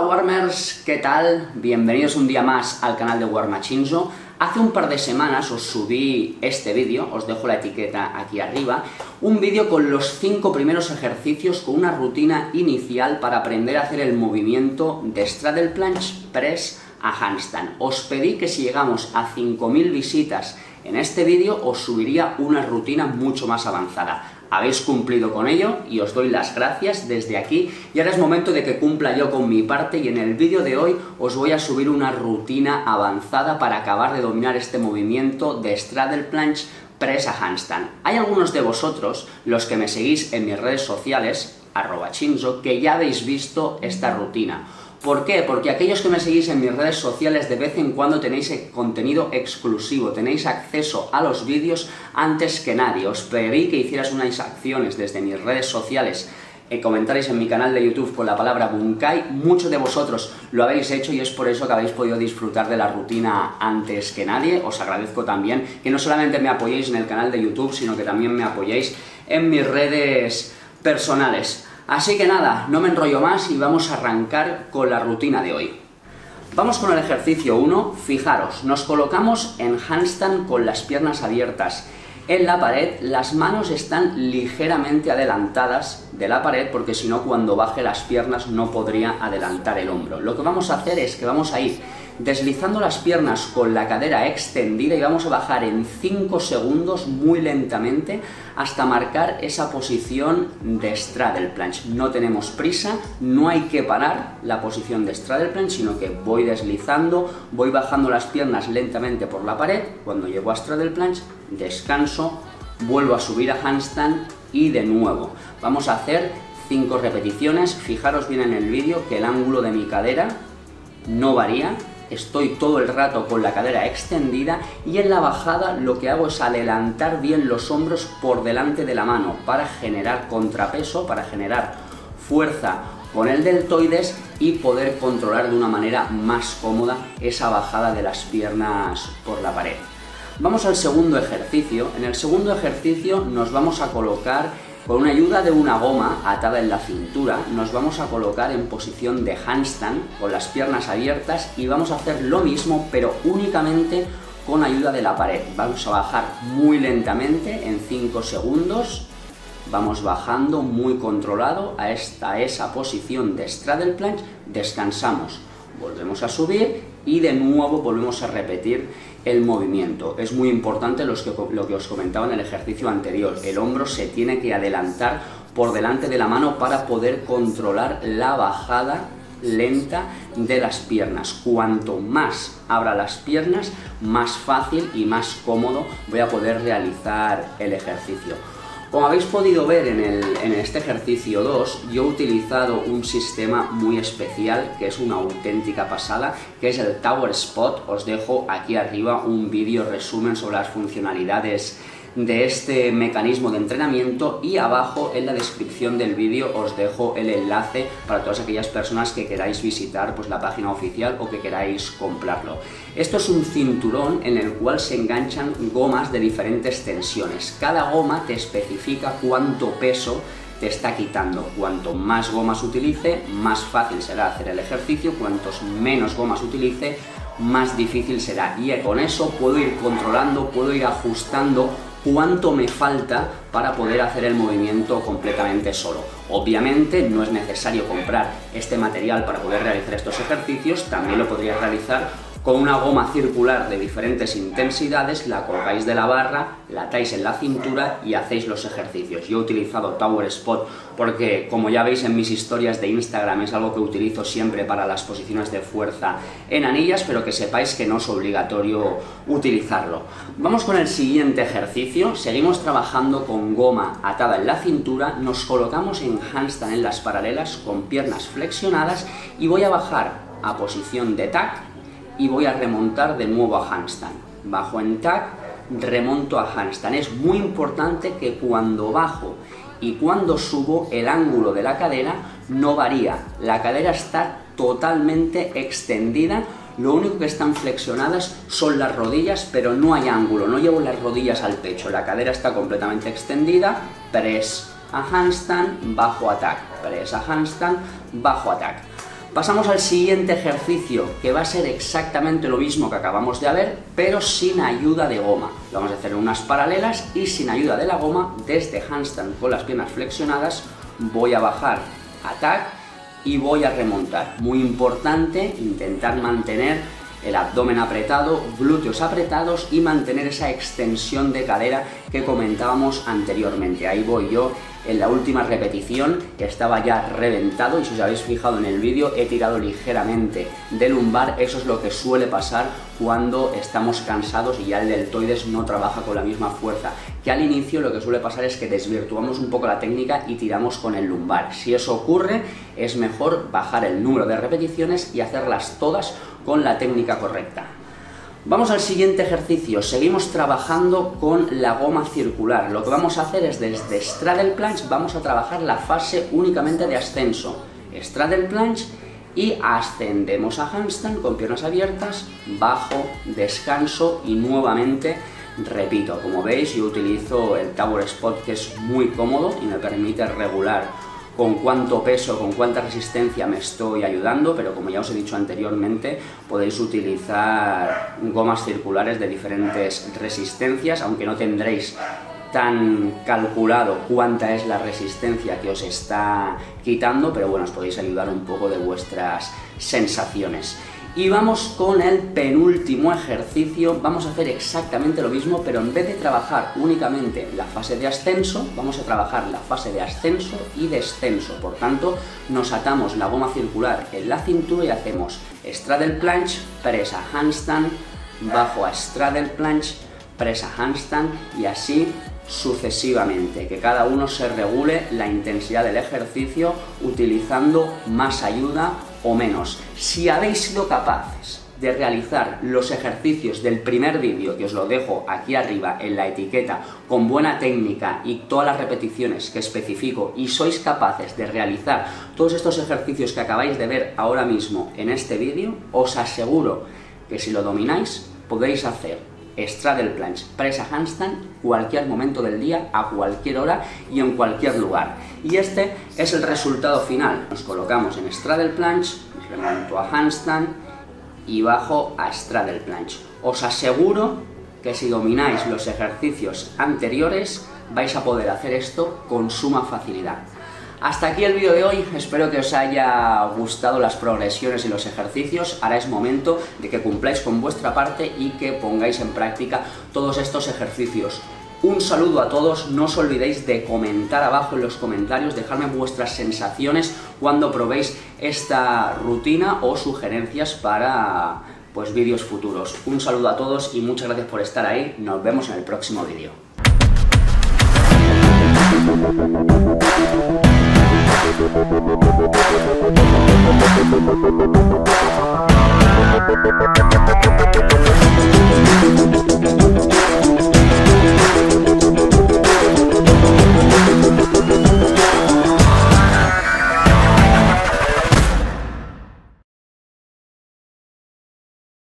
Warmers, ¿qué tal? Bienvenidos un día más al canal de Warmachinzo. Hace un par de semanas os subí este vídeo, os dejo la etiqueta aquí arriba, un vídeo con los cinco primeros ejercicios con una rutina inicial para aprender a hacer el movimiento de straddle planche press a handstand. Os pedí que si llegamos a 5.000 visitas en este vídeo os subiría una rutina mucho más avanzada habéis cumplido con ello y os doy las gracias desde aquí y ahora es momento de que cumpla yo con mi parte y en el vídeo de hoy os voy a subir una rutina avanzada para acabar de dominar este movimiento de straddle planche press a handstand. Hay algunos de vosotros, los que me seguís en mis redes sociales, arroba chinzo, que ya habéis visto esta rutina. ¿Por qué? Porque aquellos que me seguís en mis redes sociales de vez en cuando tenéis contenido exclusivo, tenéis acceso a los vídeos antes que nadie. Os pedí que hicieras unas acciones desde mis redes sociales en comentarios en mi canal de YouTube con la palabra Bunkai. Muchos de vosotros lo habéis hecho y es por eso que habéis podido disfrutar de la rutina antes que nadie. Os agradezco también que no solamente me apoyéis en el canal de YouTube, sino que también me apoyéis en mis redes personales. Así que nada, no me enrollo más y vamos a arrancar con la rutina de hoy. Vamos con el ejercicio 1. Fijaros, nos colocamos en handstand con las piernas abiertas. En la pared las manos están ligeramente adelantadas de la pared porque si no cuando baje las piernas no podría adelantar el hombro. Lo que vamos a hacer es que vamos a ir deslizando las piernas con la cadera extendida y vamos a bajar en 5 segundos muy lentamente hasta marcar esa posición de straddle planche. No tenemos prisa, no hay que parar la posición de straddle planche, sino que voy deslizando, voy bajando las piernas lentamente por la pared, cuando llego a straddle planche, descanso, vuelvo a subir a handstand y de nuevo. Vamos a hacer 5 repeticiones, fijaros bien en el vídeo que el ángulo de mi cadera no varía, estoy todo el rato con la cadera extendida y en la bajada lo que hago es adelantar bien los hombros por delante de la mano para generar contrapeso, para generar fuerza con el deltoides y poder controlar de una manera más cómoda esa bajada de las piernas por la pared. Vamos al segundo ejercicio. En el segundo ejercicio nos vamos a colocar con una ayuda de una goma atada en la cintura, nos vamos a colocar en posición de handstand, con las piernas abiertas, y vamos a hacer lo mismo, pero únicamente con ayuda de la pared. Vamos a bajar muy lentamente, en 5 segundos, vamos bajando muy controlado a esta, esa posición de straddle planche, descansamos, volvemos a subir y de nuevo volvemos a repetir el movimiento. Es muy importante lo que os comentaba en el ejercicio anterior. El hombro se tiene que adelantar por delante de la mano para poder controlar la bajada lenta de las piernas. Cuanto más abra las piernas, más fácil y más cómodo voy a poder realizar el ejercicio. Como habéis podido ver en, este ejercicio 2, yo he utilizado un sistema muy especial que es una auténtica pasada, que es el Tower Spot. Os dejo aquí arriba un vídeo resumen sobre las funcionalidades de este mecanismo de entrenamiento y abajo en la descripción del vídeo os dejo el enlace para todas aquellas personas que queráis visitar pues, la página oficial o que queráis comprarlo. Esto es un cinturón en el cual se enganchan gomas de diferentes tensiones. Cada goma te especifica cuánto peso te está quitando. Cuanto más gomas utilice, más fácil será hacer el ejercicio, cuantos menos gomas utilice, más difícil será. Y con eso puedo ir controlando, puedo ir ajustando cuánto me falta para poder hacer el movimiento completamente solo. Obviamente no es necesario comprar este material para poder realizar estos ejercicios, también lo podría realizar con una goma circular de diferentes intensidades, la colgáis de la barra, la atáis en la cintura y hacéis los ejercicios. Yo he utilizado Tower Spot porque, como ya veis en mis historias de Instagram, es algo que utilizo siempre para las posiciones de fuerza en anillas, pero que sepáis que no es obligatorio utilizarlo. Vamos con el siguiente ejercicio. Seguimos trabajando con goma atada en la cintura, nos colocamos en handstand en las paralelas con piernas flexionadas y voy a bajar a posición de tac y voy a remontar de nuevo a handstand. Bajo en tac, remonto a handstand. Es muy importante que cuando bajo y cuando subo el ángulo de la cadera no varía. La cadera está totalmente extendida. Lo único que están flexionadas son las rodillas, pero no hay ángulo, no llevo las rodillas al pecho. La cadera está completamente extendida. Press a handstand, bajo a tac. Press a handstand, bajo a tac. Pasamos al siguiente ejercicio, que va a ser exactamente lo mismo que acabamos de ver, pero sin ayuda de goma. Vamos a hacer unas paralelas y sin ayuda de la goma, desde handstand con las piernas flexionadas, voy a bajar attack y voy a remontar. Muy importante intentar mantener el abdomen apretado, glúteos apretados y mantener esa extensión de cadera que comentábamos anteriormente. Ahí voy yo en la última repetición, estaba ya reventado y si os habéis fijado en el vídeo he tirado ligeramente de lumbar, eso es lo que suele pasar cuando estamos cansados y ya el deltoides no trabaja con la misma fuerza, que al inicio lo que suele pasar es que desvirtuamos un poco la técnica y tiramos con el lumbar. Si eso ocurre, es mejor bajar el número de repeticiones y hacerlas todas con la técnica correcta. Vamos al siguiente ejercicio, seguimos trabajando con la goma circular. Lo que vamos a hacer es desde straddle planche vamos a trabajar la fase únicamente de ascenso. Straddle planche y ascendemos a handstand con piernas abiertas, bajo, descanso y nuevamente repito. Como veis yo utilizo el Tower Spot que es muy cómodo y me permite regular con cuánto peso, con cuánta resistencia me estoy ayudando, pero como ya os he dicho anteriormente, podéis utilizar gomas circulares de diferentes resistencias, aunque no tendréis tan calculado cuánta es la resistencia que os está quitando, pero bueno, os podéis ayudar un poco de vuestras sensaciones. Y vamos con el penúltimo ejercicio, vamos a hacer exactamente lo mismo, pero en vez de trabajar únicamente la fase de ascenso, vamos a trabajar la fase de ascenso y descenso. Por tanto, nos atamos la goma circular en la cintura y hacemos straddle planche, presa handstand, bajo a straddle planche, presa handstand y así sucesivamente, que cada uno se regule la intensidad del ejercicio utilizando más ayuda o menos. Si habéis sido capaces de realizar los ejercicios del primer vídeo, que os lo dejo aquí arriba en la etiqueta, con buena técnica y todas las repeticiones que especifico, y sois capaces de realizar todos estos ejercicios que acabáis de ver ahora mismo en este vídeo, os aseguro que si lo domináis, podéis hacer straddle planche, presa handstand, cualquier momento del día, a cualquier hora y en cualquier lugar. Y este es el resultado final. Nos colocamos en straddle planche, a handstand y bajo a straddle planche. Os aseguro que si domináis los ejercicios anteriores vais a poder hacer esto con suma facilidad. Hasta aquí el vídeo de hoy, espero que os haya gustado las progresiones y los ejercicios. Ahora es momento de que cumpláis con vuestra parte y que pongáis en práctica todos estos ejercicios. Un saludo a todos, no os olvidéis de comentar abajo en los comentarios, dejarme vuestras sensaciones cuando probéis esta rutina o sugerencias para pues vídeos futuros. Un saludo a todos y muchas gracias por estar ahí, nos vemos en el próximo vídeo. Thank